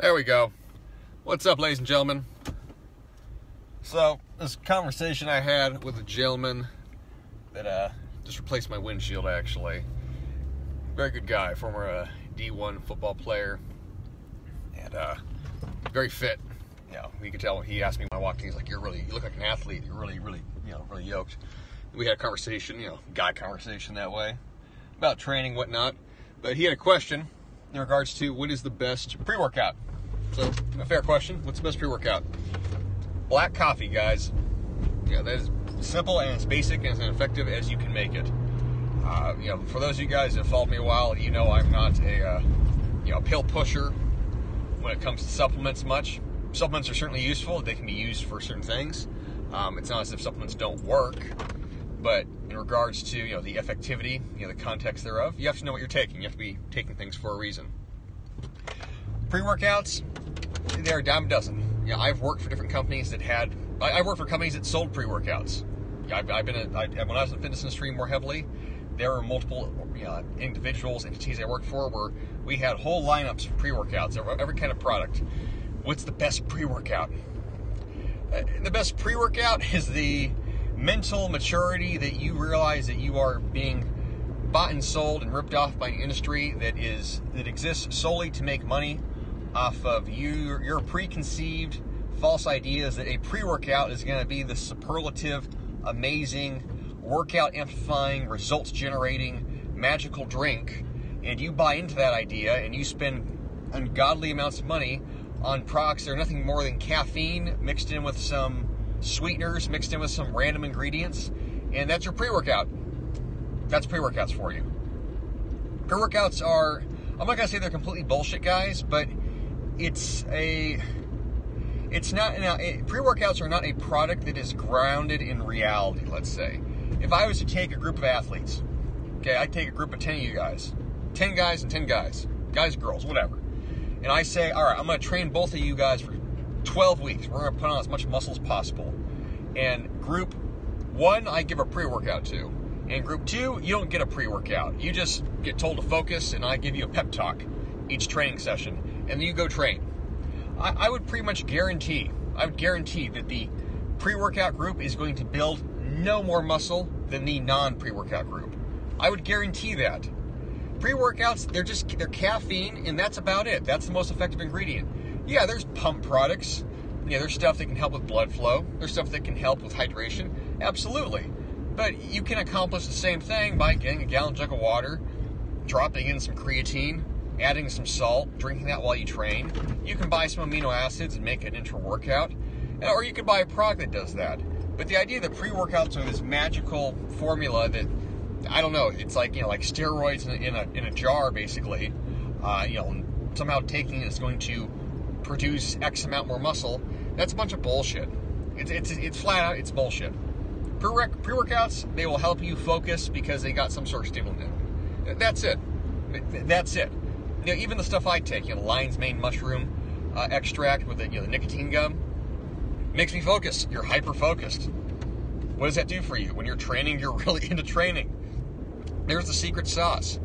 There we go. What's up, ladies and gentlemen? So, this conversation I had with a gentleman that uh, just replaced my windshield, actually. Very good guy, former uh, D1 football player, and uh, very fit. You know, you could tell when he asked me when I walked in, he's like, "You're really, you look like an athlete. You're really, really, you know, really yoked." We had a conversation, you know, guy conversation that way about training, whatnot. But he had a question in regards to what is the best pre-workout. So, a fair question. What's the best pre-workout? Black coffee, guys. Yeah, that is simple and as basic and as effective as you can make it. Uh, you know, for those of you guys that followed me a while, you know I'm not a uh, you know pill pusher when it comes to supplements much. Supplements are certainly useful; they can be used for certain things. Um, it's not as if supplements don't work, but in regards to you know the effectivity, you know the context thereof, you have to know what you're taking. You have to be taking things for a reason. Pre-workouts, they're a dime a dozen. Know, I've worked for different companies that had. I, I worked for companies that sold pre-workouts. I've, I've been a, I, when I was in the fitness industry more heavily. There were multiple know, individuals, entities I worked for where we had whole lineups of pre-workouts, every kind of product. What's the best pre-workout? Uh, the best pre-workout is the mental maturity that you realize that you are being bought and sold and ripped off by an industry that is that exists solely to make money off of you your preconceived false ideas that a pre-workout is going to be the superlative amazing workout amplifying results generating magical drink and you buy into that idea and you spend ungodly amounts of money on products that are nothing more than caffeine mixed in with some sweeteners mixed in with some random ingredients, and that's your pre workout. That's pre workouts for you. Pre workouts are, I'm not gonna say they're completely bullshit, guys, but it's a, it's not, now, pre workouts are not a product that is grounded in reality, let's say. If I was to take a group of athletes, okay, I take a group of 10 of you guys, 10 guys and 10 guys, guys, girls, whatever, and I say, all right, I'm gonna train both of you guys for 12 weeks. We're going to put on as much muscle as possible. And group one, I give a pre workout to. And group two, you don't get a pre workout. You just get told to focus, and I give you a pep talk each training session, and then you go train. I, I would pretty much guarantee, I would guarantee that the pre workout group is going to build no more muscle than the non pre workout group. I would guarantee that. Pre workouts, they're just, they're caffeine, and that's about it. That's the most effective ingredient yeah, there's pump products. Yeah, there's stuff that can help with blood flow. There's stuff that can help with hydration. Absolutely. But you can accomplish the same thing by getting a gallon jug of water, dropping in some creatine, adding some salt, drinking that while you train. You can buy some amino acids and make it into a workout. Or you can buy a product that does that. But the idea that pre-workouts are this magical formula that I don't know, it's like you know, like steroids in a, in a, in a jar, basically. Uh, you know, somehow taking it is going to produce X amount more muscle. That's a bunch of bullshit. It's, it's, it's flat out, it's bullshit. Pre workouts, they will help you focus because they got some sort of stimulant in them. That's it. That's it. You know, even the stuff I take, you know, lion's mane mushroom uh, extract with the, you know, the nicotine gum, makes me focus. You're hyper focused. What does that do for you? When you're training, you're really into training. There's the secret sauce.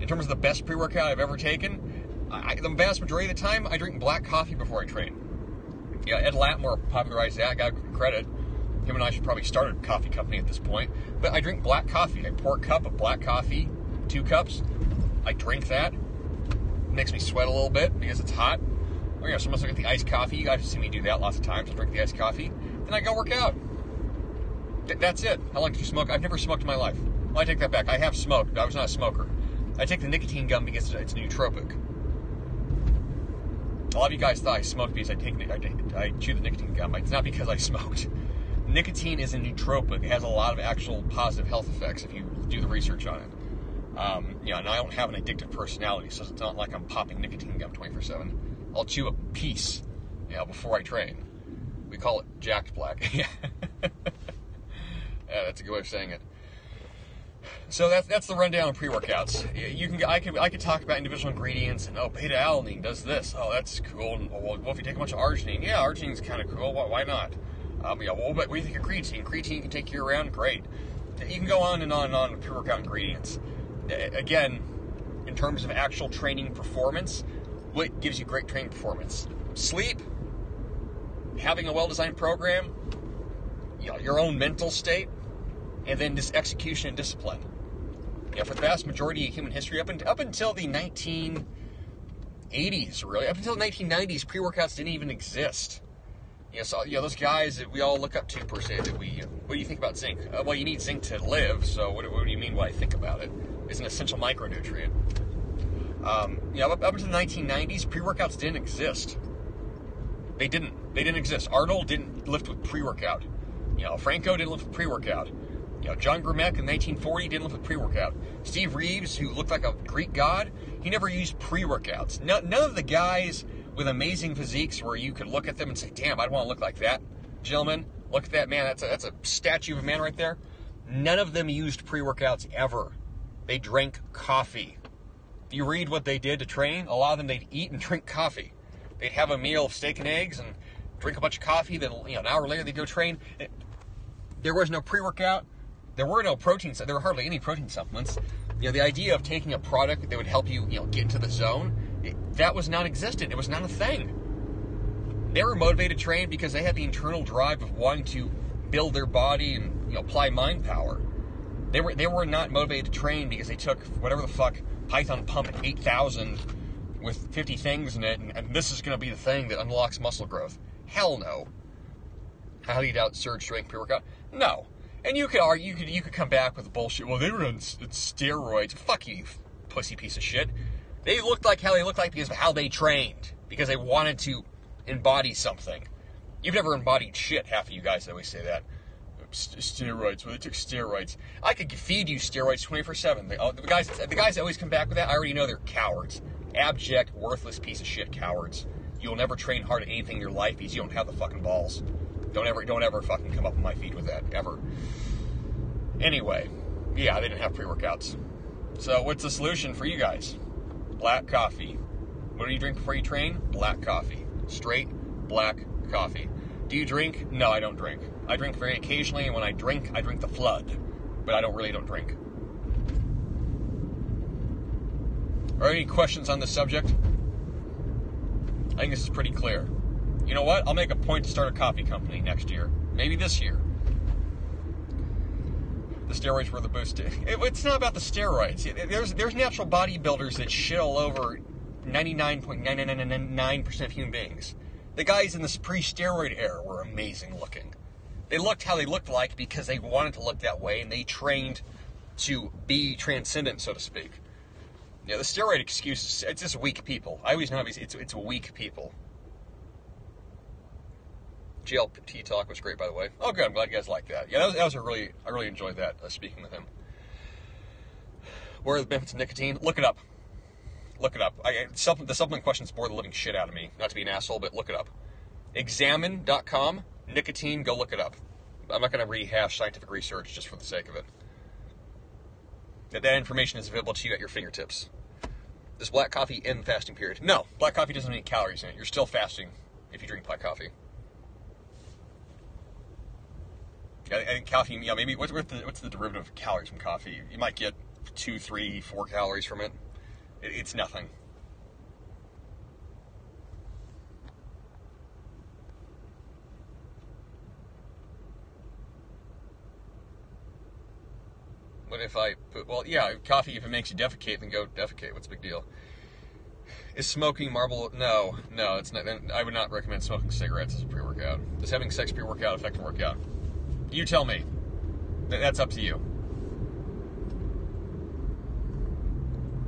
In terms of the best pre workout I've ever taken, I, the vast majority of the time, I drink black coffee before I train. Yeah, Ed Latimore popularized that. Got credit. Him and I should probably start a coffee company at this point. But I drink black coffee. I pour a cup of black coffee, two cups. I drink that. Makes me sweat a little bit because it's hot. You know, sometimes I get the iced coffee. You guys have seen me do that lots of times. I drink the iced coffee. Then I go work out. Th- that's it. How long do you smoke? I've never smoked in my life. Well, I take that back. I have smoked. I was not a smoker. I take the nicotine gum because it's nootropic. A lot of you guys thought I smoked because I take I, take, I chew the nicotine gum. It's not because I smoked. Nicotine is a nootropic. It has a lot of actual positive health effects if you do the research on it. Um, you know, and I don't have an addictive personality, so it's not like I'm popping nicotine gum 24/7. I'll chew a piece, you know, before I train. We call it Jack Black. yeah, that's a good way of saying it. So that's that's the rundown of pre-workouts. You can I could I could talk about individual ingredients and oh beta alanine does this. Oh that's cool. Well, well, if you take a bunch of arginine, yeah, arginine's kind of cool. Why, why not? Um, yeah, well, but what do you think of creatine? Creatine can take you around. Great. You can go on and on and on with pre-workout ingredients. Again, in terms of actual training performance, what gives you great training performance? Sleep, having a well-designed program, you know, your own mental state, and then just execution and discipline. Know, for the vast majority of human history, up, in, up until the 1980s, really, up until the 1990s, pre-workouts didn't even exist. You know, so, you know, those guys that we all look up to, per se, that we, what do you think about zinc? Uh, well, you need zinc to live, so what, what do you mean by think about it? It's an essential micronutrient. Um, you know, up, up until the 1990s, pre-workouts didn't exist. They didn't. They didn't exist. Arnold didn't lift with pre-workout. You know, Franco didn't lift with pre-workout. You know, John Grimek in 1940 didn't lift with pre-workout. Steve Reeves, who looked like a Greek god, he never used pre-workouts. No, none of the guys with amazing physiques where you could look at them and say, "Damn, I'd want to look like that." Gentlemen, look at that man. That's a, that's a statue of a man right there. None of them used pre-workouts ever. They drank coffee. If you read what they did to train, a lot of them they'd eat and drink coffee. They'd have a meal of steak and eggs and drink a bunch of coffee. Then you know, an hour later they'd go train. There was no pre-workout. There were no proteins. There were hardly any protein supplements. You know, the idea of taking a product that would help you, you know, get into the zone, it, that was non-existent. It was not a thing. They were motivated to train because they had the internal drive of wanting to build their body and you know apply mind power. They were they were not motivated to train because they took whatever the fuck Python Pump 8000 with 50 things in it, and, and this is going to be the thing that unlocks muscle growth. Hell no. How do you doubt surge strength pre-workout? No. And you could argue, you could you could come back with bullshit. Well, they were on steroids. Fuck you, pussy piece of shit. They looked like how they looked like because of how they trained, because they wanted to embody something. You've never embodied shit. Half of you guys always say that. Steroids. Well, they took steroids. I could feed you steroids 24 seven. Uh, the guys, the guys that always come back with that, I already know they're cowards, abject, worthless piece of shit cowards. You'll never train hard at anything in your life because you don't have the fucking balls. Don't ever, don't ever fucking come up on my feet with that ever. Anyway, yeah, they didn't have pre-workouts. So what's the solution for you guys? Black coffee. What do you drink before you train? Black coffee. Straight black coffee. Do you drink? No, I don't drink. I drink very occasionally, and when I drink, I drink the flood. But I don't really don't drink. Are there any questions on this subject? I think this is pretty clear. You know what? I'll make a point to start a coffee company next year. Maybe this year. The steroids were the boost. It, it's not about the steroids. There's there's natural bodybuilders that shit all over 99.9999% of human beings. The guys in this pre-steroid era were amazing looking. They looked how they looked like because they wanted to look that way, and they trained to be transcendent, so to speak. Yeah, the steroid excuses, it's just weak people. I always know it's, it's weak people. GLT talk was great, by the way. Oh, good. I'm glad you guys like that. Yeah, that was, that was a really, I really enjoyed that uh, speaking with him. Where are the benefits of nicotine? Look it up. Look it up. I, the supplement questions bore the living shit out of me. Not to be an asshole, but look it up. Examine.com, nicotine, go look it up. I'm not going to rehash scientific research just for the sake of it. That, that information is available to you at your fingertips. Does black coffee end the fasting period? No, black coffee doesn't have any calories in it. You're still fasting if you drink black coffee. I think caffeine, yeah, maybe what's, what's, the, what's the derivative of calories from coffee? You might get two, three, four calories from it. it it's nothing. If I put, well, yeah, coffee, if it makes you defecate, then go defecate. What's the big deal? Is smoking marble? No, no, it's not. I would not recommend smoking cigarettes as a pre workout. Does having sex pre workout affect a workout? You tell me. That's up to you.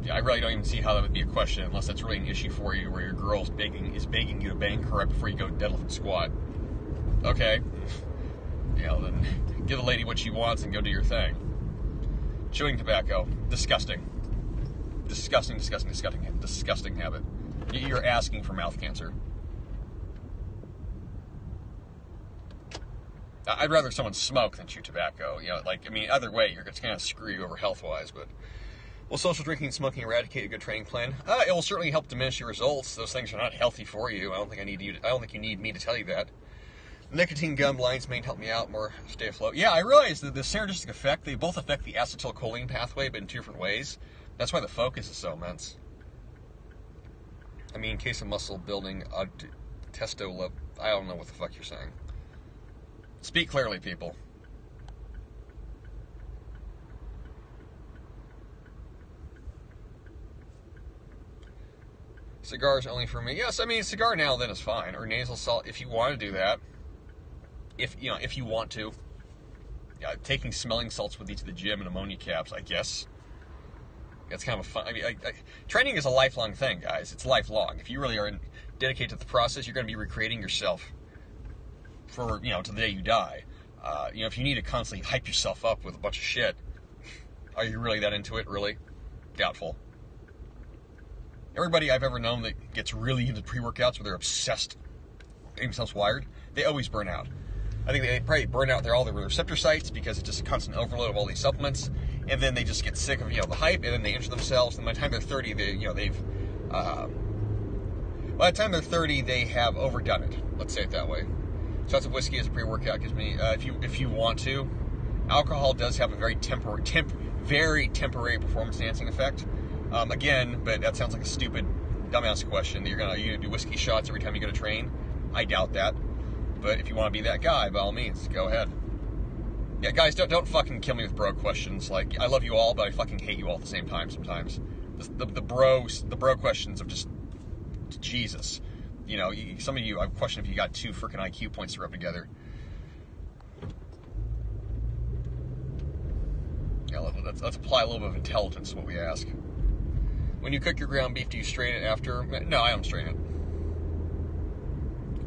Yeah, I really don't even see how that would be a question unless that's really an issue for you where your girl's begging is begging you to bang her right before you go deadlift squat. Okay. yeah, then give the lady what she wants and go do your thing. Chewing tobacco, disgusting. Disgusting, disgusting, disgusting, disgusting habit. You're asking for mouth cancer. I'd rather someone smoke than chew tobacco. You know, like I mean, either way, you're it's kind of screw you over health wise. But will social drinking and smoking eradicate a good training plan? Uh, it will certainly help diminish your results. Those things are not healthy for you. I don't think I need you. To, I don't think you need me to tell you that. Nicotine gum lion's mane help me out more, stay afloat. Yeah, I realize that the synergistic effect, they both affect the acetylcholine pathway, but in two different ways. That's why the focus is so immense. I mean, in case of muscle building, uh, testo, I don't know what the fuck you're saying. Speak clearly, people. Cigars only for me. Yes, I mean cigar now then is fine, or nasal salt if you want to do that. If you know, if you want to. Yeah, taking smelling salts with you to the gym and ammonia caps, I guess. It's kind of a fun. I mean, I, I, training is a lifelong thing, guys. It's lifelong. If you really are dedicated to the process, you're going to be recreating yourself for you know to the day you die. Uh, you know, if you need to constantly hype yourself up with a bunch of shit, are you really that into it? Really, doubtful. Everybody I've ever known that gets really into pre-workouts where they're obsessed, getting themselves wired, they always burn out. I think they probably burn out their all their receptor sites because it's just a constant overload of all these supplements, and then they just get sick of you know the hype, and then they injure themselves. And by the time they're 30, they you know they've uh, by the time they're 30, they have overdone it. Let's say it that way. Shots of whiskey as a pre-workout gives me uh, if you if you want to. Alcohol does have a very temporary temp very temporary performance enhancing effect. Um, again, but that sounds like a stupid dumbass question. You're gonna you do whiskey shots every time you go to train. I doubt that. But if you want to be that guy, by all means, go ahead. Yeah, guys, don't don't fucking kill me with bro questions. Like I love you all, but I fucking hate you all at the same time sometimes. The, the, the bro the bro questions of just Jesus. You know, some of you, I question if you got two freaking IQ points to rub together. Yeah, let's, let's apply a little bit of intelligence to what we ask. When you cook your ground beef, do you strain it after? No, I don't strain it.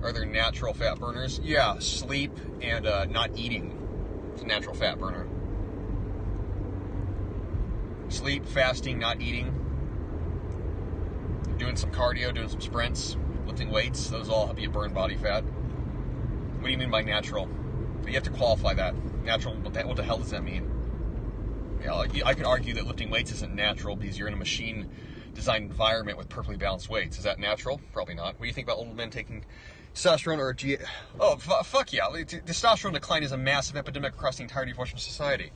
Are there natural fat burners? Yeah, sleep and uh, not eating It's a natural fat burner. Sleep, fasting, not eating, doing some cardio, doing some sprints, lifting weights, those all help you burn body fat. What do you mean by natural? You have to qualify that. Natural, what the, what the hell does that mean? Know, I could argue that lifting weights isn't natural because you're in a machine designed environment with perfectly balanced weights. Is that natural? Probably not. What do you think about old men taking testosterone or G. Oh, fuck yeah. Testosterone decline is a massive epidemic across the entirety of Western society.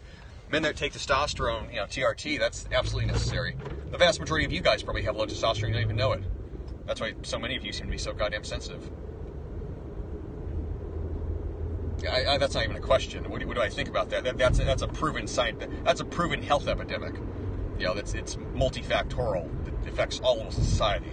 Men that take testosterone, you know, TRT, that's absolutely necessary. The vast majority of you guys probably have low testosterone, you don't even know it. That's why so many of you seem to be so goddamn sensitive. I, I, that's not even a question. What do, what do I think about that? that? That's a, that's a proven science. That's a proven health epidemic. You know, that's it's multifactorial. It affects all of society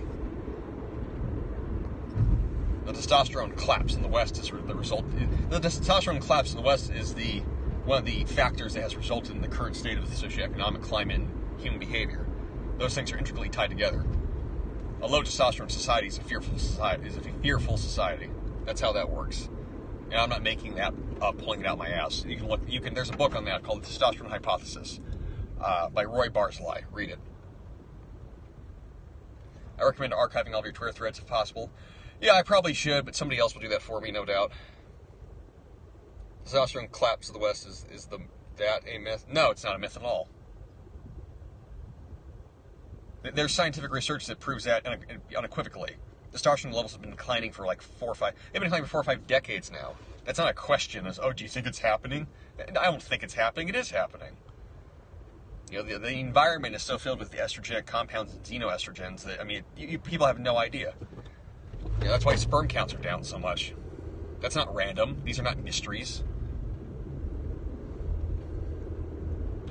the testosterone collapse in the West is the result. The testosterone collapse in the West is the one of the factors that has resulted in the current state of the socioeconomic climate and human behavior. Those things are intricately tied together. A low testosterone society is a fearful society. Is a fearful society. That's how that works. And I'm not making that up, pulling it out my ass. You can look. You can. There's a book on that called The Testosterone Hypothesis uh, by Roy Barzilai. Read it. I recommend archiving all of your Twitter threads if possible. Yeah, I probably should, but somebody else will do that for me, no doubt. Testosterone collapse of the West is, is the that a myth? No, it's not a myth at all. There's scientific research that proves that unequivocally. Testosterone levels have been declining for like four or five. They've been declining for four or five decades now. That's not a question. As oh, do you think it's happening? I don't think it's happening. It is happening. You know, the, the environment is so filled with the estrogenic compounds and xenoestrogens that I mean, you, you, people have no idea. Yeah, that's why sperm counts are down so much. That's not random. These are not mysteries.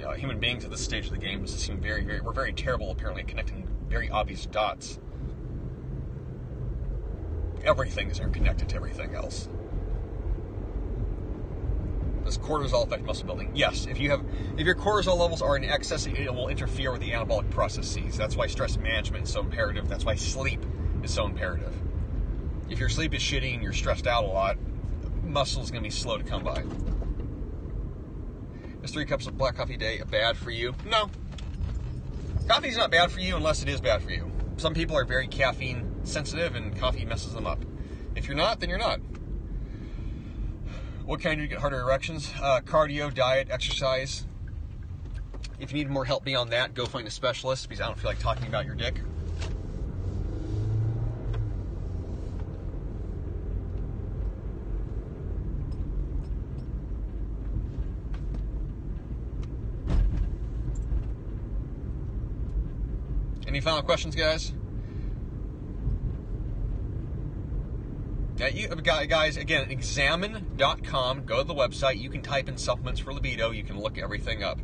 Know, human beings at this stage of the game seem very, very. We're very terrible, apparently, at connecting very obvious dots. Everything is interconnected to everything else. Does cortisol affect muscle building? Yes. If you have, if your cortisol levels are in excess, it will interfere with the anabolic processes. That's why stress management is so imperative. That's why sleep is so imperative if your sleep is shitty and you're stressed out a lot, muscle is going to be slow to come by. Is three cups of black coffee a day bad for you? No. Coffee's not bad for you unless it is bad for you. Some people are very caffeine sensitive and coffee messes them up. If you're not, then you're not. What can I do to get harder erections? Uh, cardio, diet, exercise. If you need more help beyond that, go find a specialist because I don't feel like talking about your dick. Any final questions, guys? Yeah, you, guys, again, examine.com. Go to the website. You can type in supplements for libido. You can look everything up.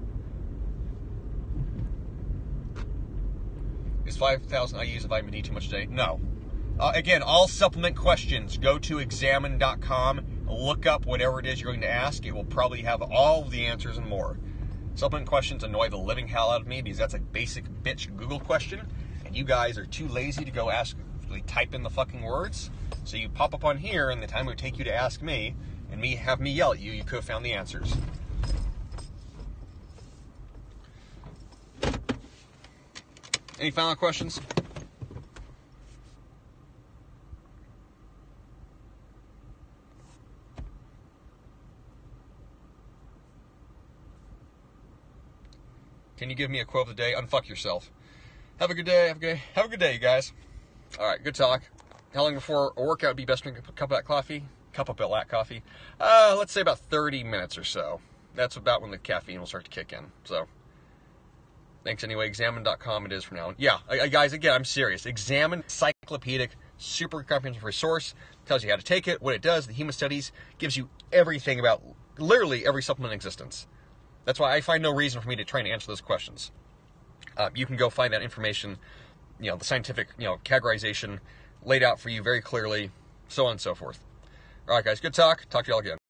Is 5,000 IUs of vitamin D too much today? No. Uh, again, all supplement questions, go to examine.com, look up whatever it is you're going to ask. It will probably have all the answers and more. Supplement questions annoy the living hell out of me because that's a basic bitch Google question, and you guys are too lazy to go ask, type in the fucking words. So you pop up on here, and the time it would take you to ask me, and me have me yell at you, you could have found the answers. Any final questions? Can you give me a quote of the day? Unfuck yourself. Have a good day. Have a good day. have a good day, you guys. All right, good talk. How long before a workout would be best drink a cup of that coffee? Cup of black coffee. Uh, let's say about 30 minutes or so. That's about when the caffeine will start to kick in. So. Thanks anyway. Examine.com it is for now. Yeah, guys, again, I'm serious. Examine encyclopedic, super comprehensive resource. Tells you how to take it, what it does, the human studies, gives you everything about literally every supplement in existence. That's why I find no reason for me to try and answer those questions. Uh, you can go find that information, you know, the scientific, you know, categorization laid out for you very clearly, so on and so forth. All right, guys, good talk. Talk to y'all again.